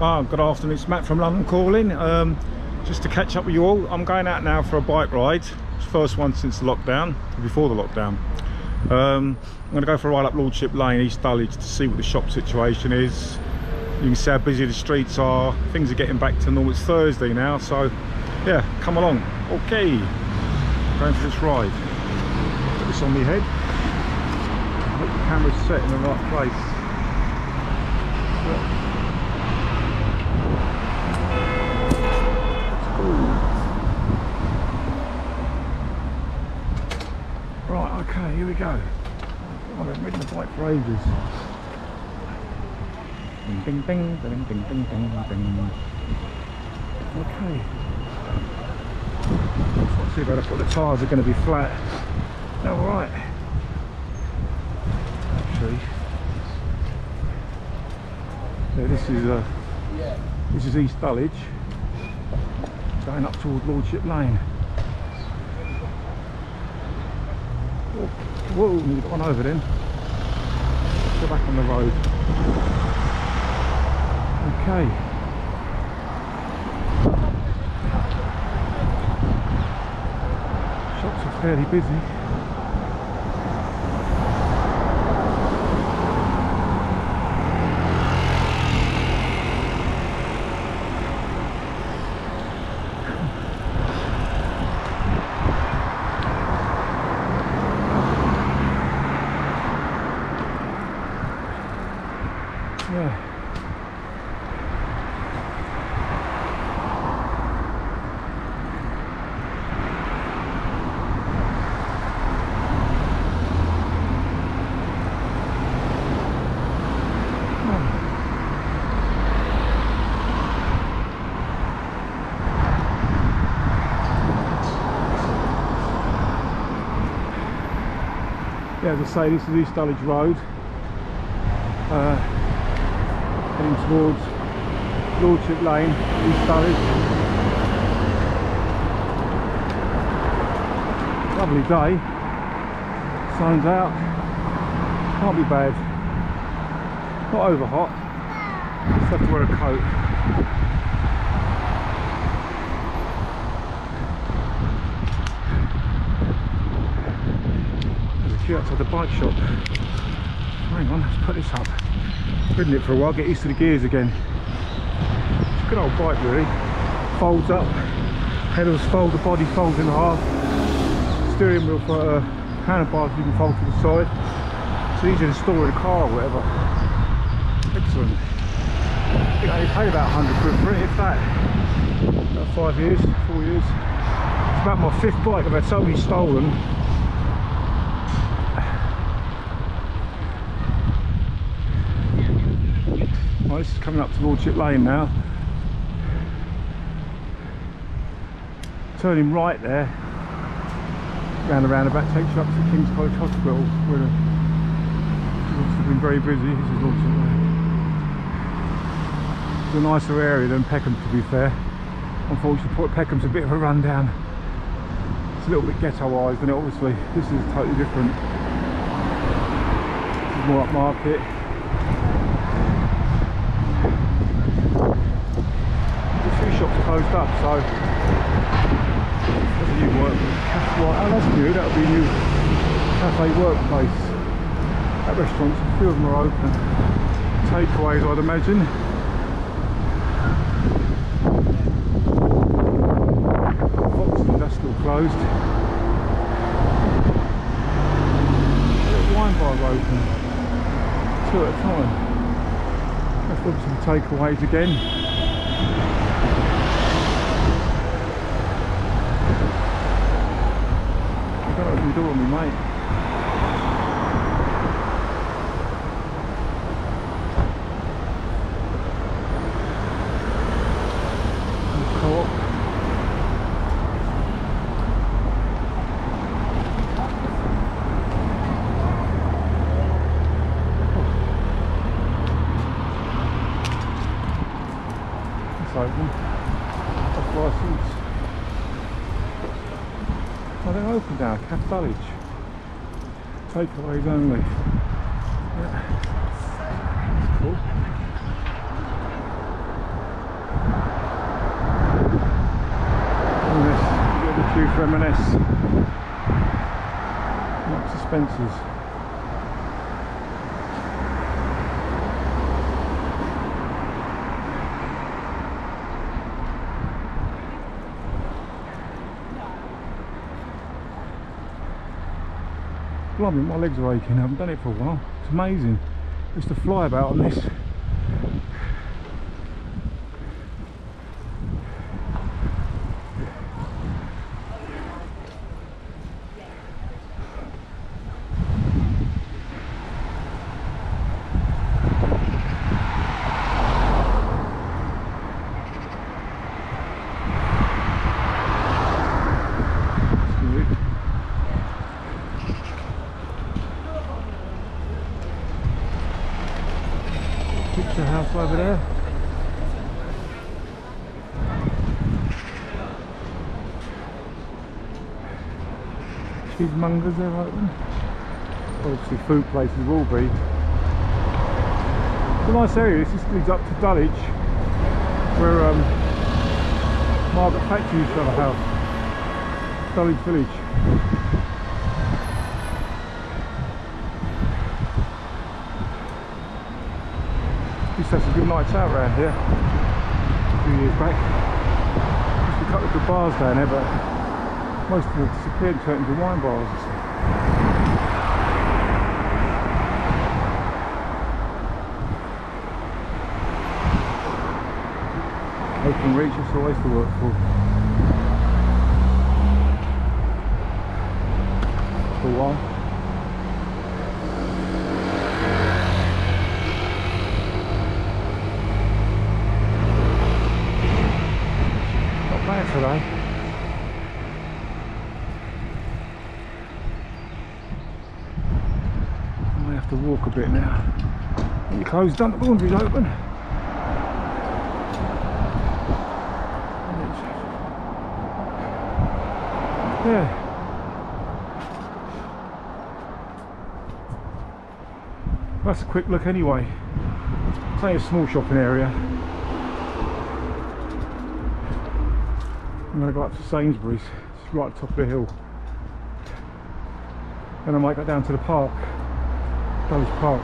Oh, good afternoon. It's Matt from London calling. Um, just to catch up with you all, I'm going out now for a bike ride. First one since the lockdown, before the lockdown. Um, I'm going to go for a ride up Lordship Lane, East Dulwich, to see what the shop situation is. You can see how busy the streets are. Things are getting back to normal. It's Thursday now, so yeah, come along. Okay, going for this ride. Put this on my head. I hope the camera's set in the right place. Yeah. Right, okay, here we go. I've been riding the bike for ages. Ding ding ding ding ding ding ding ding. Okay. Let's see if I put the tyres are going to be flat. All right. Actually, this is uh, this is East Dulwich, going up toward Lordship Lane. Oh, whoa, we've got one over then. Let's go back on the road. Okay. Shops are fairly busy. Yeah. As I say, this is East Dulwich Road. Uh, heading towards Lordship Lane, East. Lovely day. Sun's out. Can't be bad. Not over hot. Just have to wear a coat. There's a queue outside the bike shop. Hang on, let's put this up. Ridden it for a while, get used to the gears again. It's a good old bike really. Folds up, pedals fold, the body folds in half. Steering wheel for uh, handlebars you can fold to the side. It's easy to store in a car or whatever. Excellent. I I paid about 100 quid for it, if that. About five years, four years. It's about my fifth bike I've had so many stolen. Is coming up to Lordship Lane now. Turning right there, round the roundabout takes you up to King's College Hospital, where it's been very busy. This is Lordship Lane. It's a nicer area than Peckham, to be fair. Unfortunately, Peckham's a bit of a rundown. It's a little bit ghettoised, and obviously this is totally different. More upmarket. a few shops closed up, so there's a new. That's. Oh, that's new. That'll be a new cafe workplace. That restaurants, a few of them are open. Takeaways, I'd imagine. Foxton's, that's still closed. Wine bar open. Two at a time. That's obviously takeaways again. I got open the storage takeaways only. Yeah. it's cool reminisce, get the queue to reminisce not to Spencer's. Blimey, my legs are aching. I haven't done it for a while. It's amazing. Just to fly about on this. Picture house over there. Cheesemongers there open. Obviously food places will be. It's a nice area, this just leads up to Dulwich where um, Margaret Thatcher used to have a house. Dulwich Village. Used some good nights out around here a few years back. Be a couple of good bars down there, but most of them have disappeared and turned into wine bars and stuff. Openreach is always to work for. For a while. Not bad today. I have to walk a bit now. Your clothes done, the laundry's open. Yeah. That's a quick look anyway. It's only a small shopping area. I'm going to go up to Sainsbury's, it's right top of the hill. Then I might go down to the park, Dulwich Park.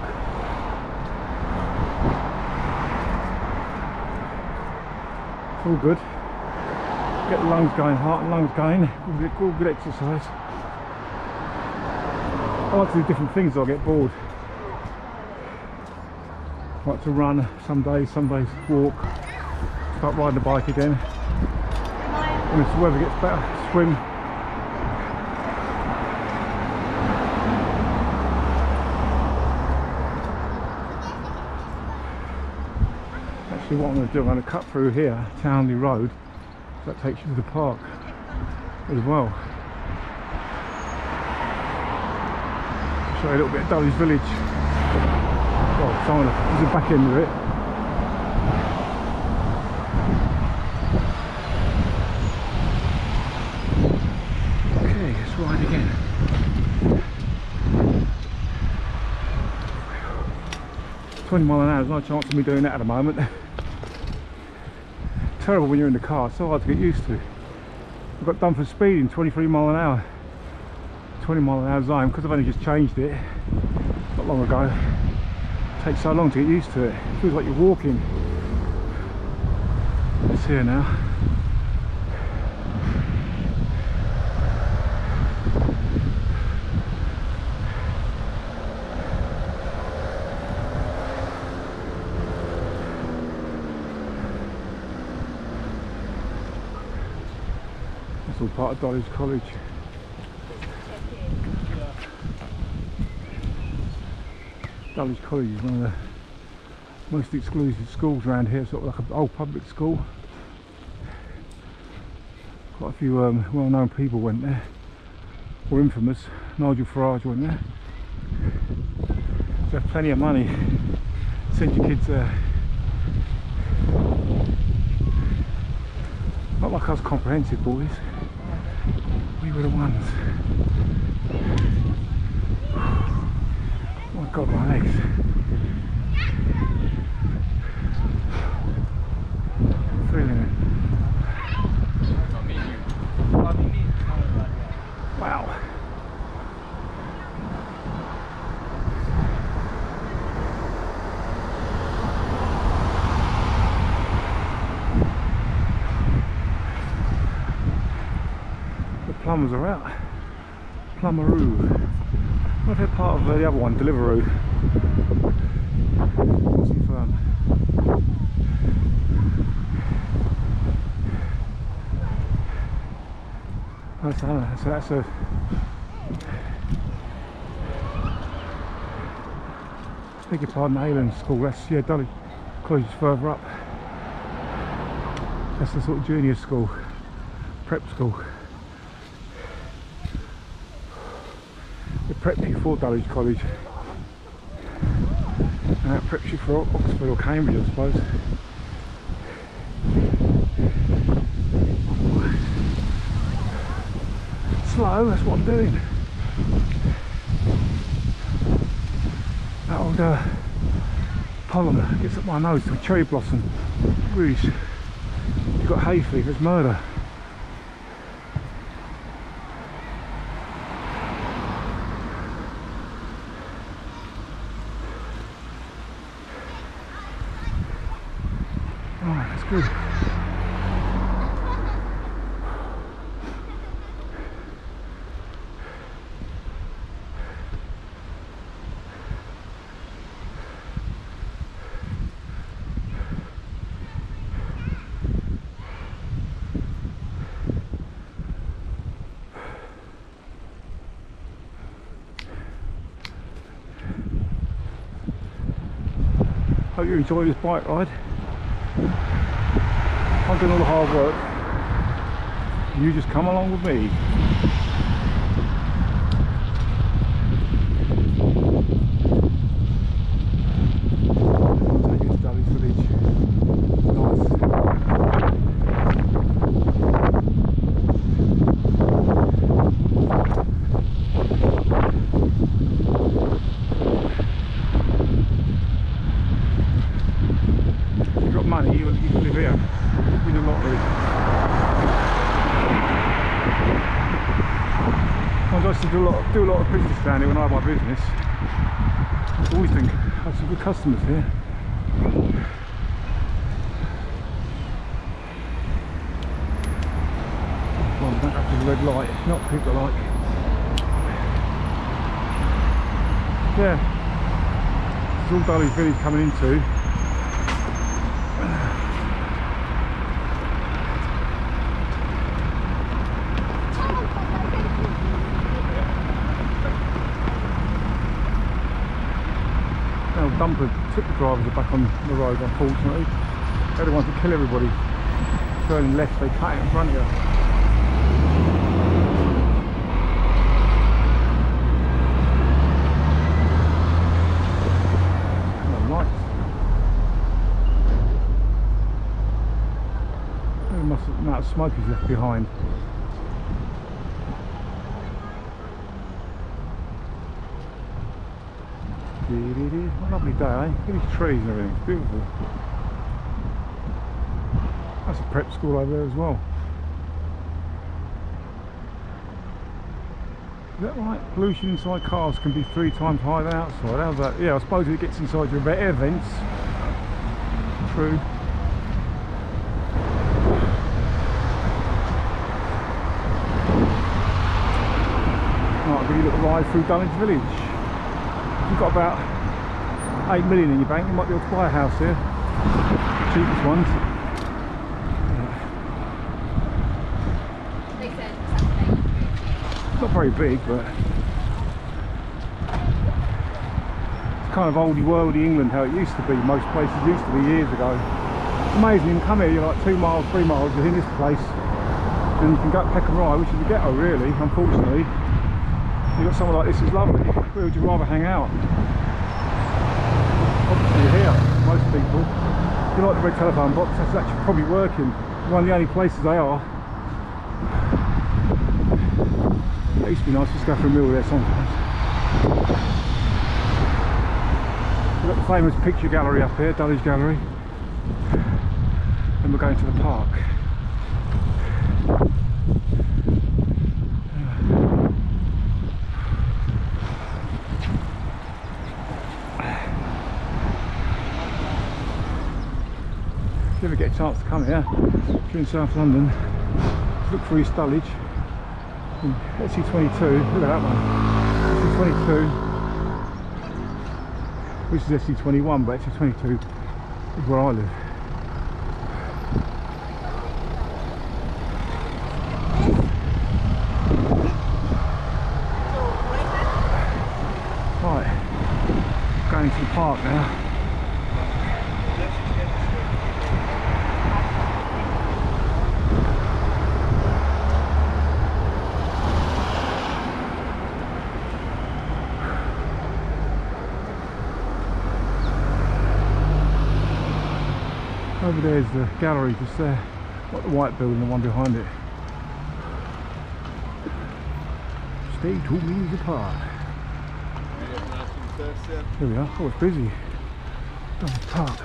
It's all good. Get the lungs going, heart and lungs going, good, all good exercise. I like to do different things, I'll get bored. I like to run some days, some days walk, start riding the bike again. When the weather gets better, swim. Actually what I'm going to do, I'm going to cut through here, Townley Road, that takes you to the park as well. Show you a little bit of Dulwich Village. Oh, someone, there's the back end of it. Okay, let's ride again. 20 mile an hour, there's no chance of me doing that at the moment. Terrible when you're in the car, it's so hard to get used to. I got done for speeding 23 mile an hour. 20 mile an hour zone because I've only just changed it not long ago. It takes so long to get used to it. It feels like you're walking. It's here now. All part of Dulwich College. Dulwich College is one of the most exclusive schools around here, sort of like an old public school. Quite a few um, well-known people went there, or infamous. Nigel Farage went there. So have plenty of money. Send your kids there. Not like us comprehensive boys. We were the ones. Oh my god, my legs. Feeling it. Plumbers are out. Plumberoo. If they're part of uh, the other one, Deliveroo? Firm. That's, uh, so that's a beg your pardon, Alleyn School. That's yeah, Dulwich College further up. That's the sort of junior school, prep school. It preps you for Dulwich College. And that preps you for Oxford or Cambridge, I suppose. Slow, that's what I'm doing. That old uh, pollen gets up my nose to cherry blossom. Really, you've got hay fever, it's murder. Oh, that's good. Hope you enjoy this bike ride. I'm doing all the hard work. You just come along with me. Take you to Dulwich Village. Nice. If you've got money, you, you can live here. Win a lottery. I used to do a lot, do a lot of business down here when I had my business. To always think had some good customers here. Well, to the red light, not people like. Yeah, It's all Dulwich Village coming into. Dumper tipper drivers are back on the road unfortunately. They're the ones that kill everybody. Turning left, they cut in front of you. Smoke is left behind. What a lovely day, eh? Look at these trees and everything, it's beautiful. That's a prep school over there as well. Is that right? Pollution inside cars can be three times higher than outside. How's that? Yeah, I suppose it gets inside your air vents. True. Right, a little ride through Dulwich Village. You've got about 8 million in your bank, you might be able to buy a house here. Cheapest ones. They said Saturday. It's not very big, but it's kind of oldie worldy England how it used to be. Most places used to be years ago. It's amazing. You can come here, you're like two miles, three miles, you're in this place, and you can go up Peckham Rye, which is a ghetto really. Unfortunately, you've got somewhere like this is lovely. Where would you rather hang out? Obviously here, most people. If you like the red telephone box, that's actually probably working. One of the only places they are. It used to be nice just go for a meal there sometimes. We've got the famous picture gallery up here, Dulwich Gallery. And we're going to the park. Ever get a chance to come here, if you're in South London, look for East Dulwich. SE22, look at that one. SE22, which is SE21, but SE22 is where I live. Right, going to the park now. Over there's the gallery just there. Got the white building, the one behind it. Stay two meters apart. Here we are. Oh, it's busy. Down the park.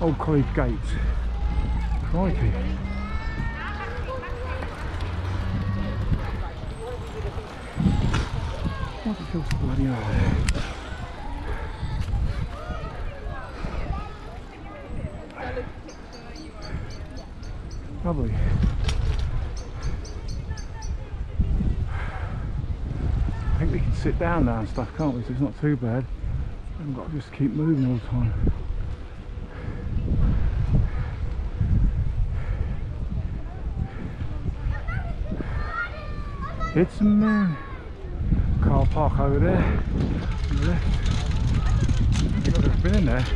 Old College Gates. Crikey. What the hell's bloody hell? Lovely. I think we can sit down now and stuff, can't we? So it's not too bad. Haven't got to just keep moving all the time. It's man. Car park over there on the left. I've been in there.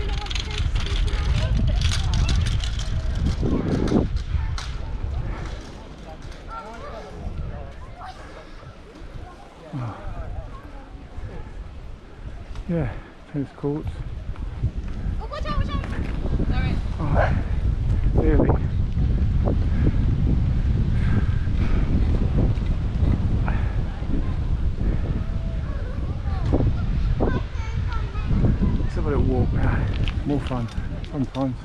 Oh. Yeah, tennis courts. Oh, watch out, watch out. Sorry. Oh, really. Let's have a little walk. Uh, more fun sometimes.